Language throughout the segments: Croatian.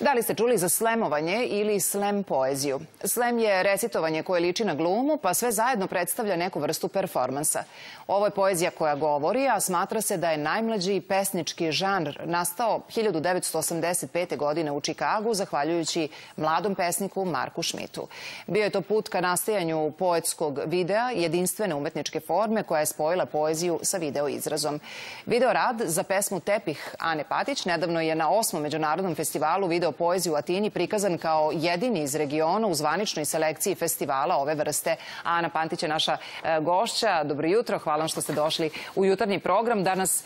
Da li ste čuli za slemovanje ili slem poeziju? Slem je recitovanje koje liči na glumu, pa sve zajedno predstavlja neku vrstu performansa. Ovo je poezija koja govori, a smatra se da je najmlađi pesnički žanr nastao 1985. godine u Čikagu, zahvaljujući mladom pesniku Marku Šmitu. Bio je to put ka nastajanju poetskog videa, jedinstvene umetničke forme koja je spojila poeziju sa video izrazom. Video rad za pesmu Tepih Ane Patić nedavno je na osmom međunarodnom festivalu video poeziju u Atini prikazan kao jedini iz regiona u zvaničnoj selekciji festivala ove vrste. Ana Pantić je naša e, gošća. Dobro jutro, hvala vam što ste došli u jutarnji program. Danas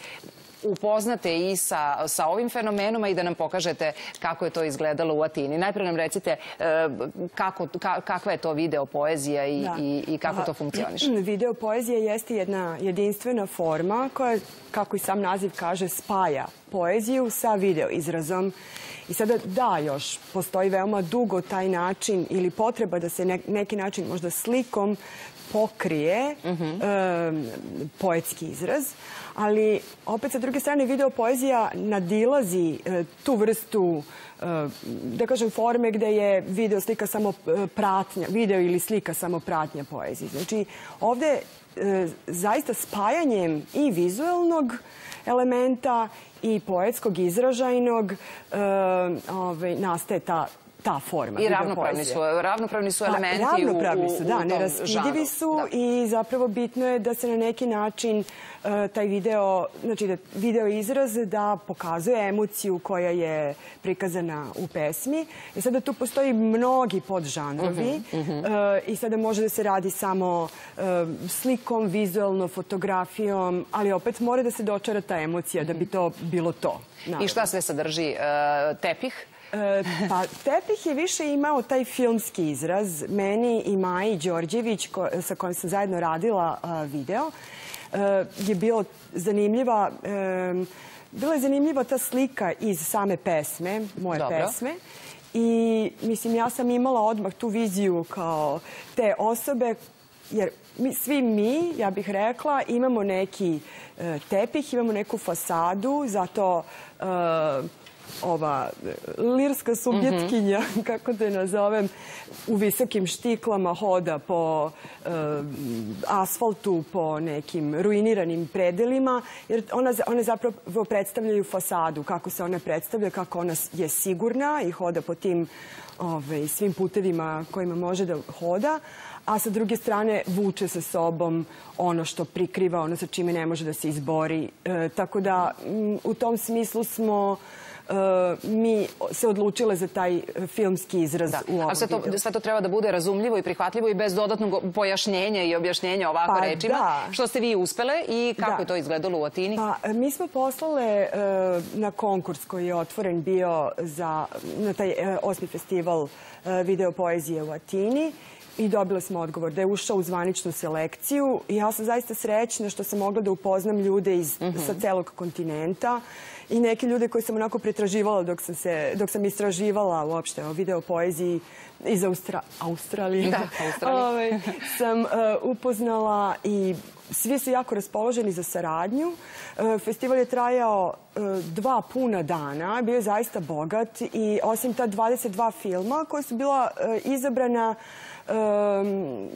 upoznate i sa, sa ovim fenomenom i da nam pokažete kako je to izgledalo u Atini. Najprije nam recite e, kako, kakva je to video poezija i, i, i kako to funkcioniše. Video poezija jeste jedna jedinstvena forma koja, kako i sam naziv kaže, spaja poeziju sa video izrazom. I sada da, još postoji veoma dugo taj način ili potreba da se neki način možda slikom pokrije poetski izraz, ali opet sa druge strane video poezija nadilazi e, tu vrstu da kažem forme gde je video slika samo e, pratnja, video ili slika samo pratnja poezije. Znači ovde zaista spajanjem i vizuelnog elementa i poetskog izražajnog ovaj, nastaje ta ta forma. I ravnopravni su, ravnopravni su pa, elementi pa, ravnopravni su, da, neraskidivi su i zapravo bitno je da se na neki način e, taj video, znači da video izraz da pokazuje emociju koja je prikazana u pesmi. I sada tu postoji mnogi podžanrovi uh mhm, mhm. i sada može da se radi samo e, slikom, vizualno, fotografijom, ali opet mora da se dočara ta emocija da bi to bilo to. I šta sve sadrži tepih? E, pa Tepih je više imao taj filmski izraz. Meni i Maji Đorđević, sa kojom sam zajedno radila video, e, je bilo zanimljiva... Bila je zanimljiva ta slika iz same pesme, moje pesme. I, mislim, ja sam imala odmah tu viziju kao te osobe, jer svi mi, ja bih rekla, imamo neki e, tepih, imamo neku fasadu, zato ova e, lirska subjetkinja, mhm. kako da je nazovem, u visokim štiklama hoda po e, asfaltu, po nekim ruiniranim predelima, jer ona, one zapravo predstavljaju fasadu, kako se ona predstavlja, kako ona je sigurna i hoda po tim ove, svim putevima kojima može da hoda, a sa druge strane vuče sa sobom ono što prikriva, ono sa čime ne može da se izbori. E, tako da u tom smislu smo E, mi se odlučile za taj e, filmski izraz u ovom A sve to, sve to treba da bude razumljivo i prihvatljivo i bez dodatnog pojašnjenja i objašnjenja ovako pa, rečima. Da. Što ste vi uspele i kako da. je to izgledalo u Atini? Pa, mi smo poslale na konkurs koji je otvoren bio za, na taj osmi festival video poezije u Atini i dobila smo odgovor da je ušao u zvaničnu selekciju ja sam zaista srećna što sam mogla da upoznam ljude iz, mm -hmm. sa celog kontinenta i neke ljude koje sam onako pretraživala dok sam, se, dok sam istraživala uopšte o video poeziji iz Austra, Australije. Da, Australije. Ove, ovaj, sam uh, upoznala i svi su jako raspoloženi za saradnju. Uh, festival je trajao uh, dva puna dana, bio je zaista bogat i osim ta 22 filma koja su bila izabrana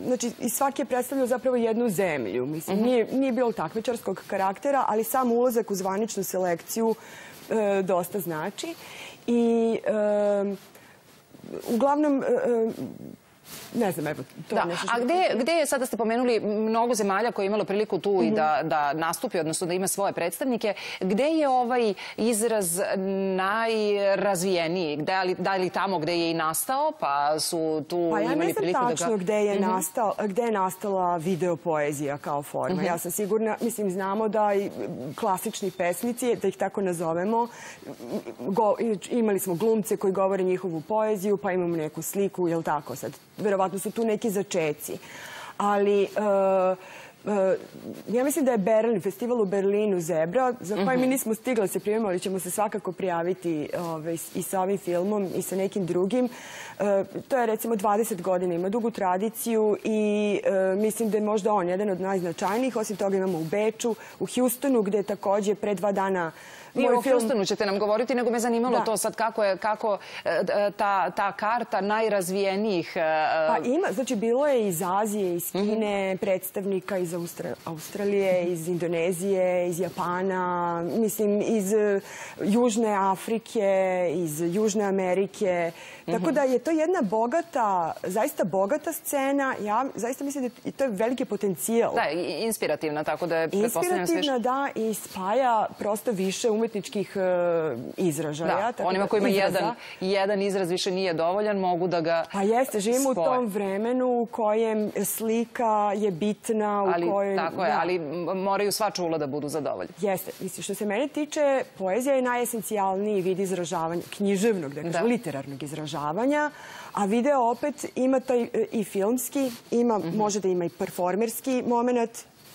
znači, i svaki je predstavljao zapravo jednu zemlju. Mislim, mhm. nije, nije bilo takmičarskog karaktera, ali sam ulazak u zvaničnu selekciju e, dosta znači. I uglavnom Ne znam, evo, to da. je nešto A gde, gde je, sada ste pomenuli mnogo zemalja koje je imalo priliku tu i da, da nastupi, odnosno da ima svoje predstavnike, gde je ovaj izraz najrazvijeniji? Gde, ali, da li tamo gde je i nastao, pa su tu pa ja imali priliku da ga... tačno gde je, mhm. nastao, gde je nastala video poezija kao forma. Mhm. Ja sam sigurna, mislim, znamo da i klasični pesnici, da ih tako nazovemo, go, imali smo glumce koji govore njihovu poeziju, pa imamo neku sliku, jel tako sad? Verovatno su tu neki začeci. Ali e, ja mislim da je Berlin, festival u Berlinu Zebra, za koji mi mhm. nismo stigli se prijemimo, ali ćemo se svakako prijaviti i sa ovim filmom i sa nekim drugim. E, to je recimo 20 godina, ima dugu tradiciju i mislim da je možda on jedan od najznačajnijih. Osim toga imamo u Beču, u Houstonu, gde je takođe pre dva dana Vi o Houstonu ćete nam govoriti, nego me zanimalo to sad kako je kako ta, ta karta najrazvijenijih... Pa ima, znači bilo je iz Azije, iz mhm. Kine, predstavnika iz Australije, iz Indonezije, iz Japana, mislim iz Južne Afrike, iz Južne Amerike. Tako mhm. da je to jedna bogata, zaista bogata scena. Ja zaista mislim da to je veliki potencijal. Da, inspirativna, tako da je Inspirativna, da, i spaja prosto više umetničkih uh, izražaja. Da, onima kojima jedan, jedan izraz više nije dovoljan, mogu da ga Pa jeste, živimo u tom vremenu u kojem slika je bitna, u ali. Tako je, ali moraju sva čula da budu zadovoljni. Jeste. Mislim, što se mene tiče, poezija je najesencijalniji vid izražavanja, književnog, da kažem, literarnog izražavanja, a video opet ima taj e, i filmski, ima, mhm. može da ima i performerski moment,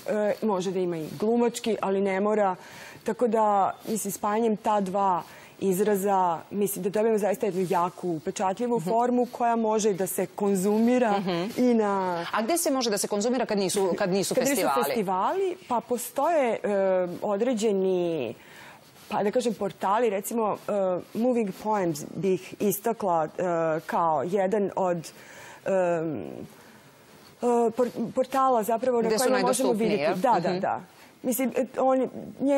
e, može da ima i glumački, ali ne mora. Tako da, mislim, spajanjem ta dva izraza, mislim da dobijemo zaista jednu jaku, upečatljivu mhm. formu koja može da se konzumira mhm. i na... A gde se može da se konzumira kad nisu, kad nisu festivali? Kad nisu festivali, pa postoje e, određeni pa da kažem portali, recimo uh, Moving Poems bih istakla uh, kao jedan od um, uh, portala zapravo na kojima možemo vidjeti. Da, da, mhm. da. Mislim, on,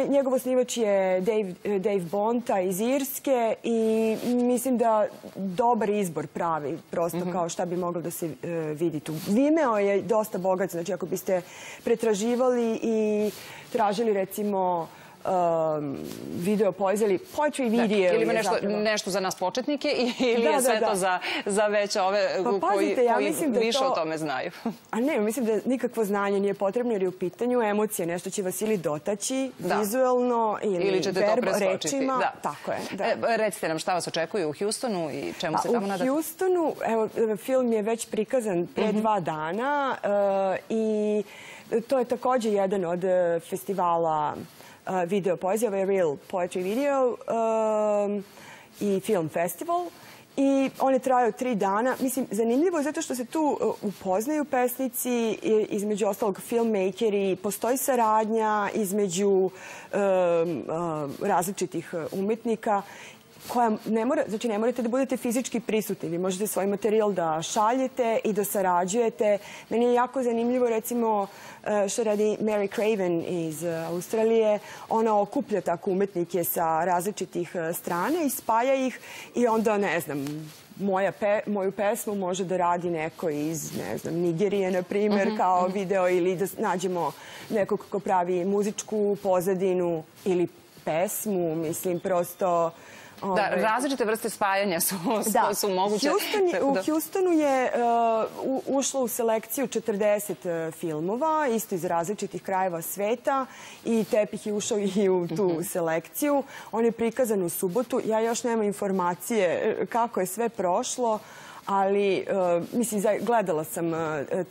njegov osnivač je Dave, Dave Bonta iz Irske i mislim da dobar izbor pravi prosto mm -hmm. kao šta bi moglo da se uh, vidi tu. Vimeo je dosta bogat, znači ako biste pretraživali i tražili recimo um, video poezije ili poetry video. Ili ima nešto, nešto za nas početnike ili da, je sve da, to za, za već ove pa, koji, pazite, ja koji da više to... o tome znaju. A ne, mislim da nikakvo znanje nije potrebno jer je u pitanju emocije. Nešto će vas ili dotaći da. vizualno ili, ili ćete to rečima. Da. Tako je. Da. E, recite nam šta vas očekuje u Houstonu i čemu pa, se tamo nadate? U Houstonu, evo, film je već prikazan pre mm -hmm. dva dana uh, i to je takođe jedan od festivala uh, video poezija, ovaj Real Poetry Video um, i Film Festival. I on je trajao tri dana. Mislim, zanimljivo je zato što se tu uh, upoznaju pesnici, između ostalog filmmakeri, postoji saradnja između um, uh, različitih umetnika koja ne mora, znači ne morate da budete fizički prisutni, vi možete svoj materijal da šaljete i da sarađujete. Meni je jako zanimljivo recimo e, što radi Mary Craven iz Australije. Ona okuplja tako umetnike sa različitih e, strana i spaja ih i onda, ne znam, moja pe, moju pesmu može da radi neko iz, ne znam, Nigerije, na primjer, uh mhm, -huh, kao uh mhm. -huh. video ili da nađemo nekog ko pravi muzičku pozadinu ili pesmu, mislim, prosto Da, ovaj. različite vrste spajanja su, da. su moguće. Houston, u. Houstonu je uh, ušlo u selekciju 40 uh, filmova, isto iz različitih krajeva sveta i Tepih je ušao i u tu mhm. selekciju. On je prikazan u subotu. Ja još nemam informacije uh, kako je sve prošlo, ali uh, mislim, gledala sam uh,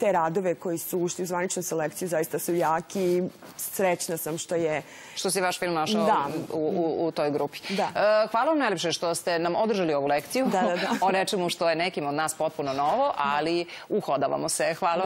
te radove koji su ušli u zvaničnu selekciju, zaista su jaki. Srećna sam što je... Što si vaš film našao da. u, u, u toj grupi. Da. Uh, hvala vam najlepše što ste nam održali ovu lekciju da. o nečemu što je nekim od nas potpuno novo, ali uhodavamo se. Hvala